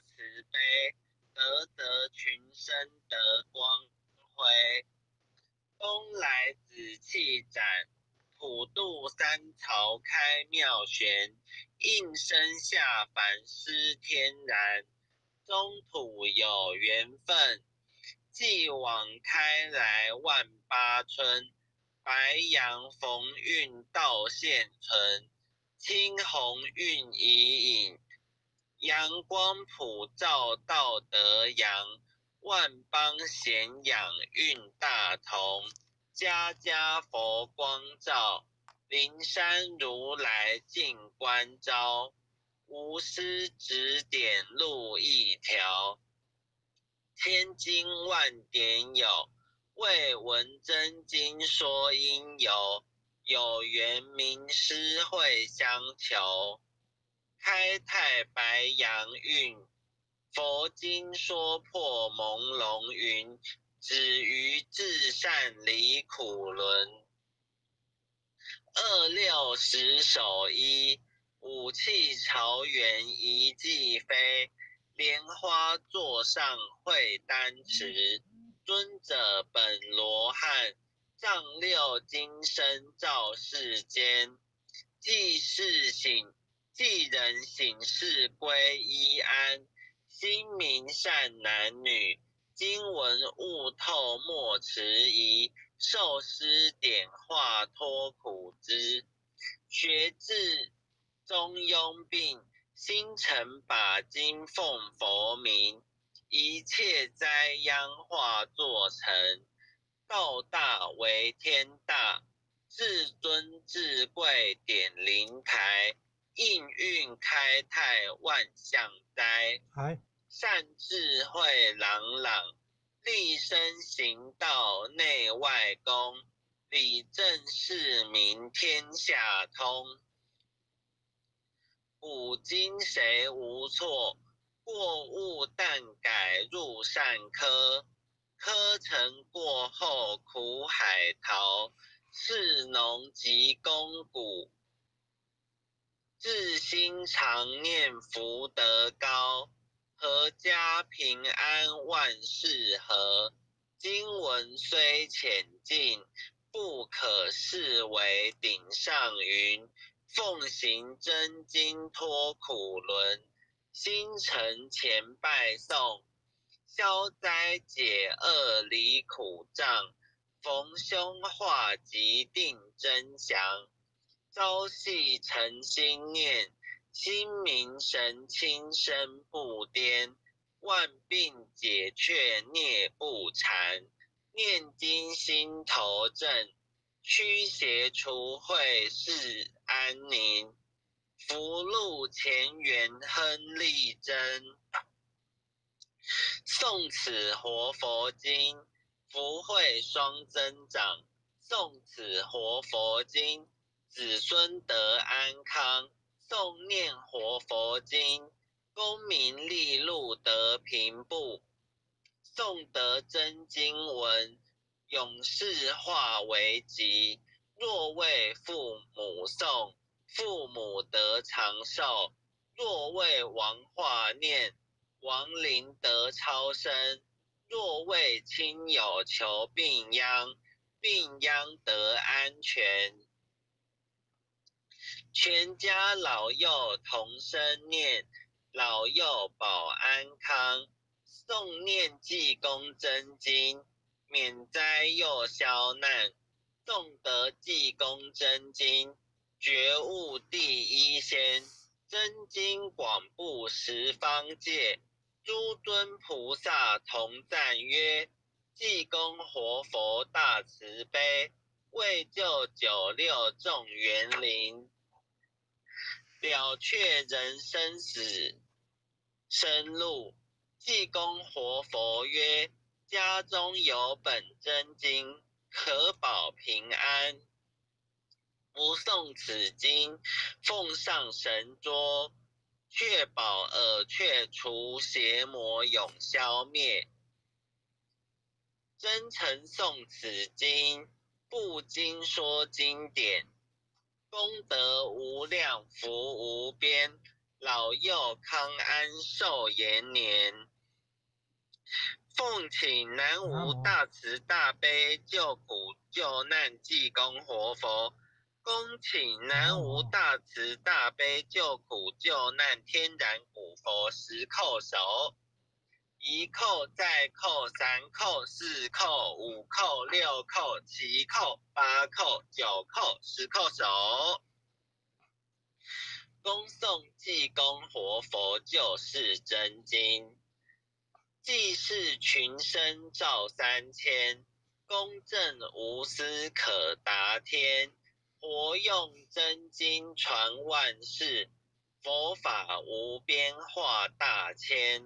慈悲，德泽群生得光辉。东来紫气展，普渡三朝开妙玄。应声下凡施天然，中土有缘分，继往开来万八春。白杨逢运道现存，青红运已隐，阳光普照道德扬，万邦咸养运大同，家家佛光照，灵山如来进关照，无师指点路一条，千经万典有。未闻真经说因由，有缘名师会相求。开泰白杨运，佛经说破朦胧云。止于至善离苦轮。二六十首一，五气朝元一骑飞。莲花座上会丹池。尊者本罗汉，丈六金身照世间。即是醒，即人行世归依安。心明善男女，经文悟透莫迟疑。受师点化脱苦之，学至中庸病，心诚把经奉佛名。一切灾殃化作尘，道大为天大，至尊至贵点灵台，应运开泰万象灾。善智慧朗朗，立身行道内外功，理正事民天下通。古今谁无错？过误但改入善科，科成过后苦海淘。士农及功古，自心常念福德高。阖家平安万事和，经文虽浅近，不可视为顶上云。奉行真经脱苦轮。心诚前拜颂，消灾解厄离苦障，逢凶化吉定真祥。朝夕诚心念，心明神清身不颠，万病解却孽不缠。念经心头正，驱邪除秽是安宁。福禄前缘亨利贞，诵此活佛经，福慧双增长。诵此活佛经，子孙得安康。诵念活佛经，功名利禄得平步。诵得真经文，永世化为吉。若为父母诵。父母得长寿，若为王化念，亡灵得超生；若为亲友求病殃，病殃得安全。全家老幼同声念，老幼保安康。诵念济公真经，免灾又消难。诵得济公真经。觉悟第一仙，真经广布十方界，诸尊菩萨同赞曰：济公活佛大慈悲，为救九六众园林，了却人生死生路。济公活佛曰：家中有本真经，可保平安。不诵此经，奉上神桌，确保耳却除邪魔永消灭。真诚诵此经，不经说经典，功德无量福无边。老幼康安寿延年。奉请南无大慈大悲救苦救难济公活佛，恭请南无大慈大悲救苦救难天然古佛十叩首，一扣再扣三扣四扣五扣六扣七扣八扣九扣十扣手，恭送济公活佛救世真经。济世群生照三千，公正无私可达天。活用真经传万世，佛法无边化大千。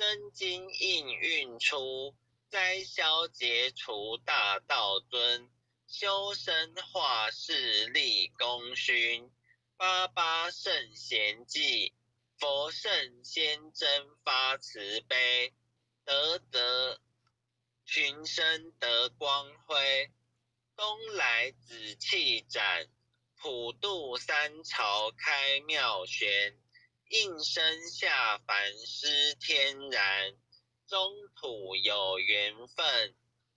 真经应运出，灾消劫除大道尊。修身化世立功勋，八八圣贤记，佛圣先真发慈悲。得得群生得光辉，东来紫气展，普渡三朝开妙玄，应生下凡施天然，中土有缘分，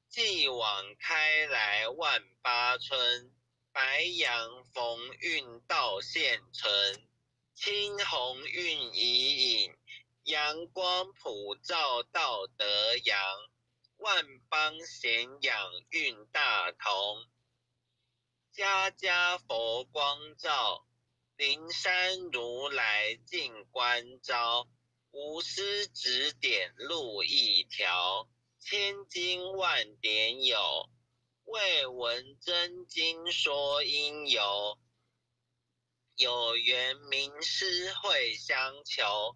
继往开来万八春，白杨逢运到现存，青红运已隐。阳光普照到德阳，万邦咸养运大同。家家佛光照，灵山如来尽关照。无私指点路一条，千经万典有，未闻真经说因由。有缘名师会相求。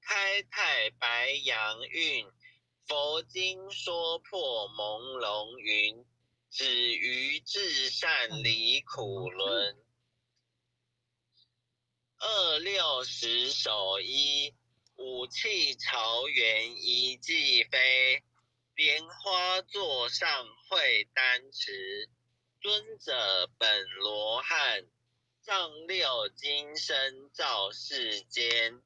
开太白杨运，佛经说破朦胧云，止于至善离苦轮。二六十手一，五气朝元一骑飞。莲花座上会丹池，尊者本罗汉，丈六金身照世间。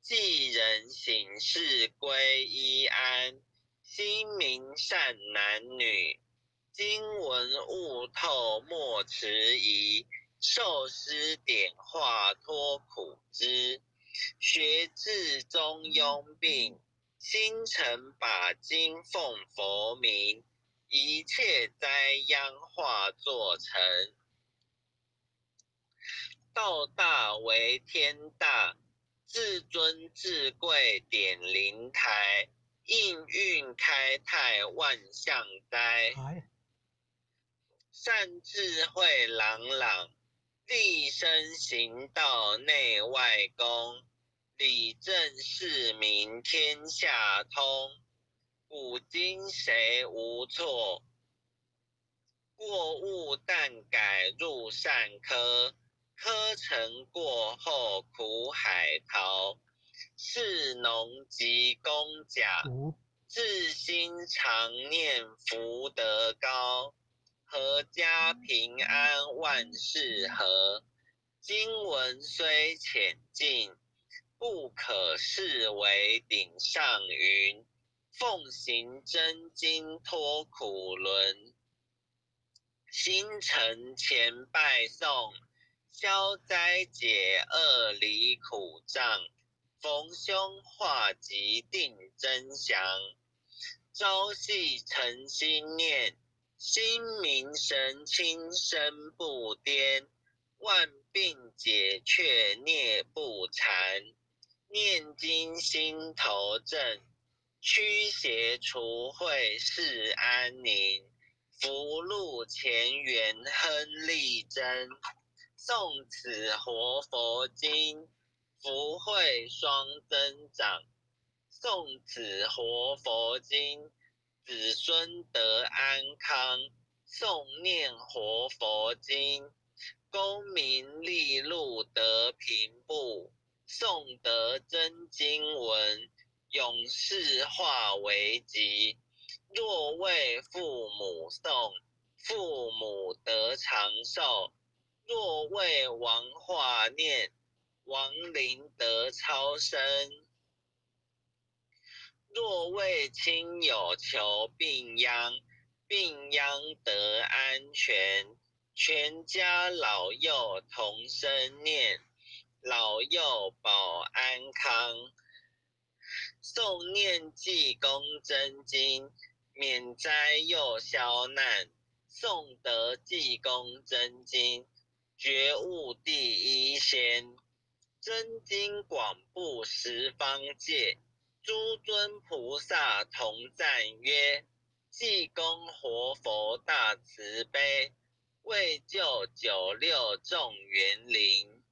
济人行事归一安，心明善男女，经文悟透莫迟疑，受师点化脱苦之，学至中庸病，心诚把经奉佛名，一切灾殃化作尘，道大为天大。至尊至贵点灵台，应运开泰万象灾。善智慧朗朗，立身行道内外公，理政事民天下通。古今谁无错？过误但改入善科。科成过后苦海淘，士农及工甲，自心常念福德高，阖家平安万事和。经文虽浅近，不可视为顶上云。奉行真经脱苦轮，心诚前拜诵。消灾解厄离苦障，逢凶化吉定真祥。朝夕诚心念，心明神清身不颠。万病解却孽不缠，念经心头正，驱邪除秽是安宁。福禄前缘亨利贞。诵此活佛经，福慧双增长；诵此活佛经，子孙得安康；诵念活佛经，功名利禄得平步；诵得真经文，永世化为吉。若为父母诵，父母得长寿。若为王化念，亡灵得超生。若为亲友求病殃，病殃得安全，全家老幼同生念，老幼保安康。诵念济公真经，免灾又消难。诵得济公真经，觉悟第一仙。真经广布十方界，诸尊菩萨同赞曰：济公活佛大慈悲，为救九六众园灵，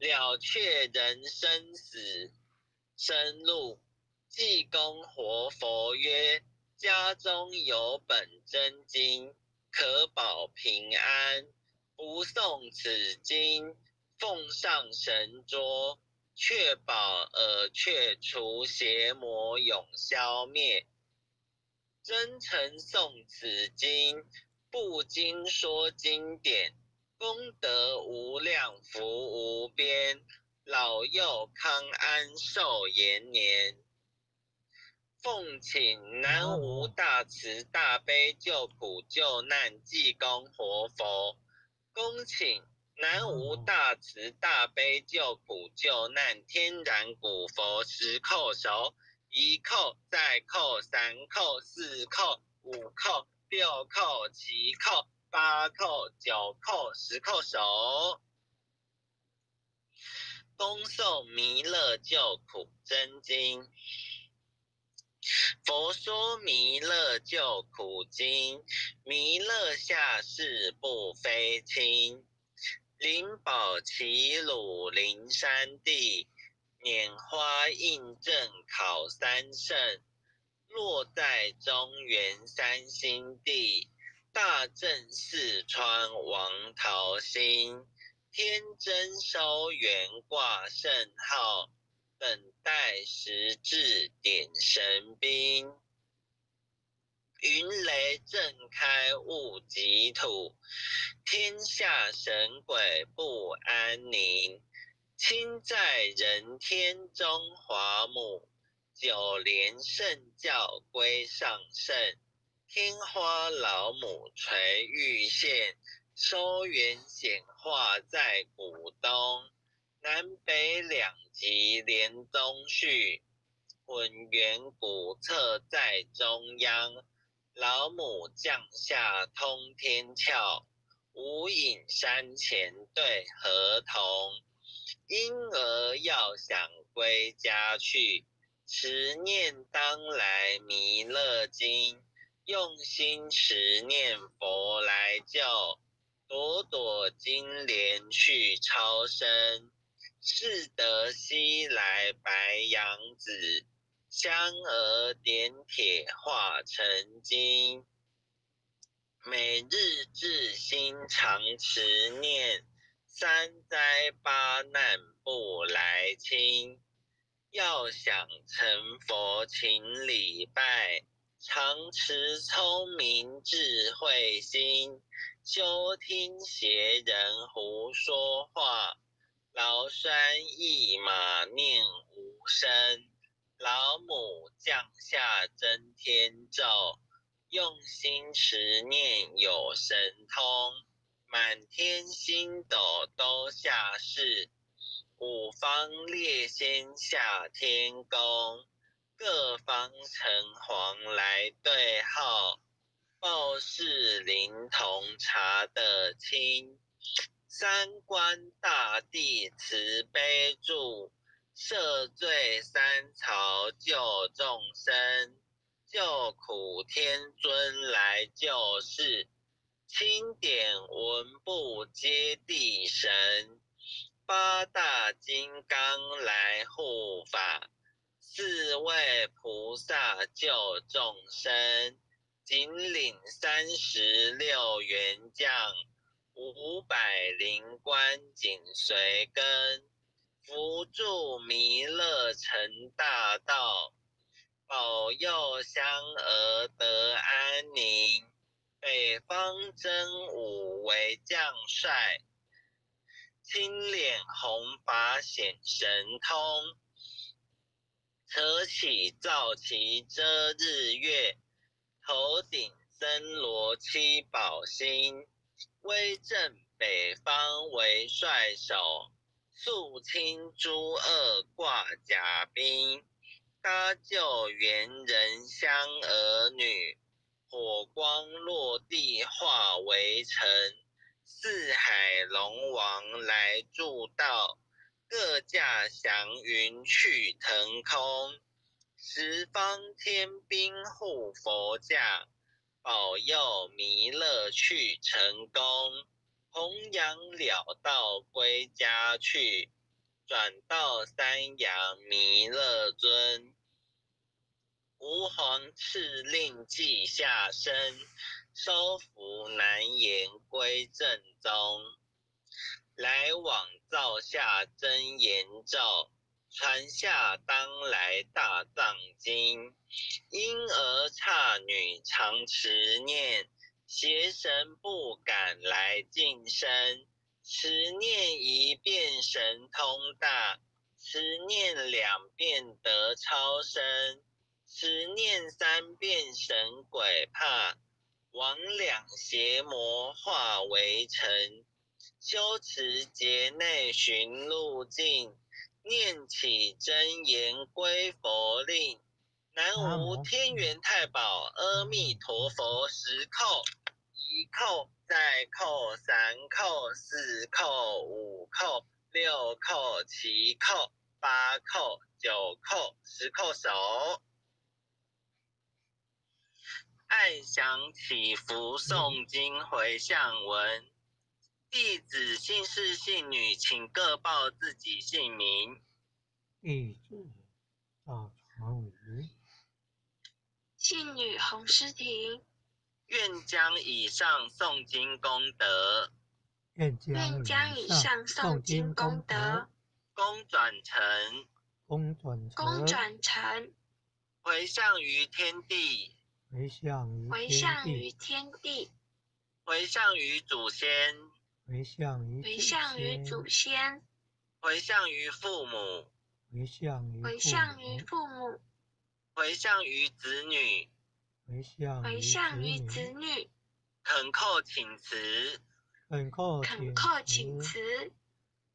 了却人生死生路。济公活佛曰。家中有本真经，可保平安。不诵此经，奉上神桌，确保耳却除邪魔永消灭。真诚诵此经，不经说经典，功德无量，福无边，老幼康安寿延年。奉请南无大慈大悲救苦救难济公活佛，恭请南无大慈大悲救苦救难天然古佛十叩首，一叩再叩三叩四叩五叩六叩七叩八叩九叩十叩首，恭诵弥勒救苦真经。佛说弥勒救苦经，弥勒下世不非亲。灵宝齐鲁灵山地，拈花印证考三圣。落在中原三星地，大正四川王桃心。天真收元挂圣号。等待时至点神兵，云雷震开雾极土，天下神鬼不安宁。亲在人天中华母，九连圣教归上圣。天花老母垂玉线，收元显化在古东。南北两极连东序，浑圆古册在中央。老母降下通天窍，无影山前对河童。婴儿要想归家去，持念当来弥勒经，用心持念佛来救，朵朵金莲去超生。是得西来白羊子，香儿点铁化成金。每日至心常持念，三灾八难不来侵。要想成佛请礼拜，常持聪明智慧心，休听邪人胡说话。劳山一马念无声，老母降下真天咒，用心持念有神通，满天星斗都下世，五方列仙下天宫，各方城隍来对号，报事灵童查得清。三观大帝慈悲助，赦罪三朝救众生，救苦天尊来救世，钦点文部接地神，八大金刚来护法，四位菩萨救众生，仅领三十六元将。五百灵官紧随跟，扶助弥勒成大道，保佑香儿得安宁。北方真武为将帅，青脸红发显神通。扯起皂旗遮日月，头顶森罗七宝星，威震北方为帅首，肃清诸恶挂甲兵，搭救猿人香儿女，火光落地化为尘，四海龙王来助道。各驾祥云去腾空，十方天兵护佛驾，保佑弥勒去成功。弘扬了道归家去，转到三阳弥勒尊。吾皇敕令记下身，收服难言归正宗。来往造下真言咒，传下当来大藏经。婴儿刹女常持念，邪神不敢来近身。持念一遍神通大，持念两遍得超生，持念三遍神鬼怕，亡两邪魔化为尘。修持劫内寻路径，念起真言归佛令。南无天元太保阿弥陀佛，十叩，一叩，再扣，三扣，四扣，五扣，六扣，七扣，八扣，九扣，十扣手。爱想起伏诵经回向文。弟子姓氏姓女，请各报自己姓名。弟子赵长宇，姓女洪诗婷。愿将以上诵经功德，愿愿将以上诵经功德，功转成，功转功转成，回向于天地，回向于回向于天地，回向于祖先。回向于回向于祖先，回向于父母，回向于回向于父母，回向于子女，回向回向于子女，恳叩请辞，恳叩恳叩请辞，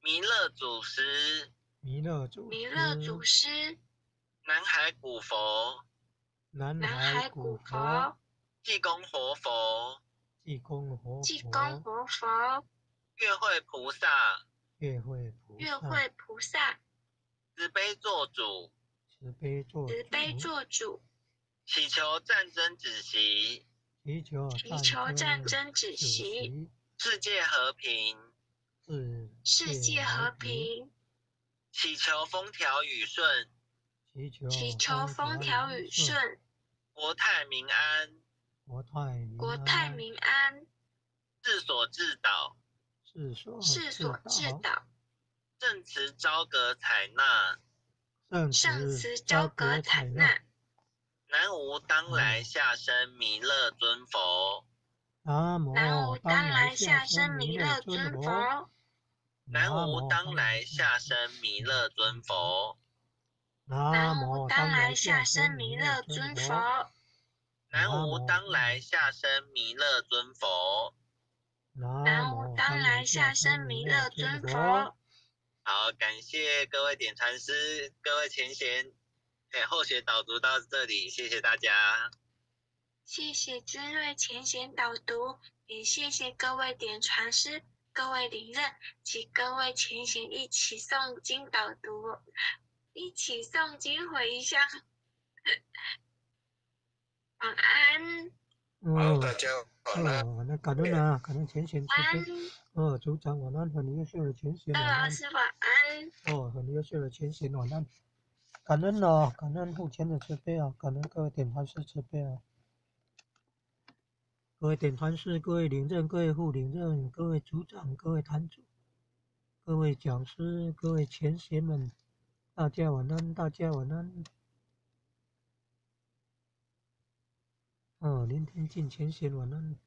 弥勒祖师，弥勒祖弥勒祖师，南海古佛，南海古佛，济公活佛，济公活佛，济公活佛。月会菩萨，月会菩萨，月会菩萨，慈悲做主，慈悲做慈悲做主，祈求战争止息，祈求祈求战争止息，世界和平，世界和平，祈求风调雨顺，祈求祈求风调雨顺，国泰民安，国泰国泰民安，治所治导。世所治导，圣慈昭阁采纳，圣慈昭阁采纳。南无当来下生弥勒尊佛，南无当来下生弥勒尊佛，南无当来下生弥勒尊佛，南无当来下生弥勒尊佛，南无当来下生弥勒尊佛。南无当来下生弥勒尊佛。好，感谢各位点禅师、各位前贤，哎，后学导读到这里，谢谢大家。谢谢尊瑞前贤导读，也谢谢各位点传师、各位领任及各位前贤一起诵经导读，一起诵经回向。晚安。好，大家晚安。那感恩啊，感恩前贤慈悲。哦，组长晚安，很优秀的前贤晚安。老师晚安。哦，很优秀的前贤晚安。感恩哦，感恩目前的慈悲啊，感恩各位点传师慈悲啊。各位点传师，各位领任，各位副领任，各位组长，各位坛主，各位讲师，各位前贤们，大家晚安，大家晚安。哦，聆听进前贤晚安。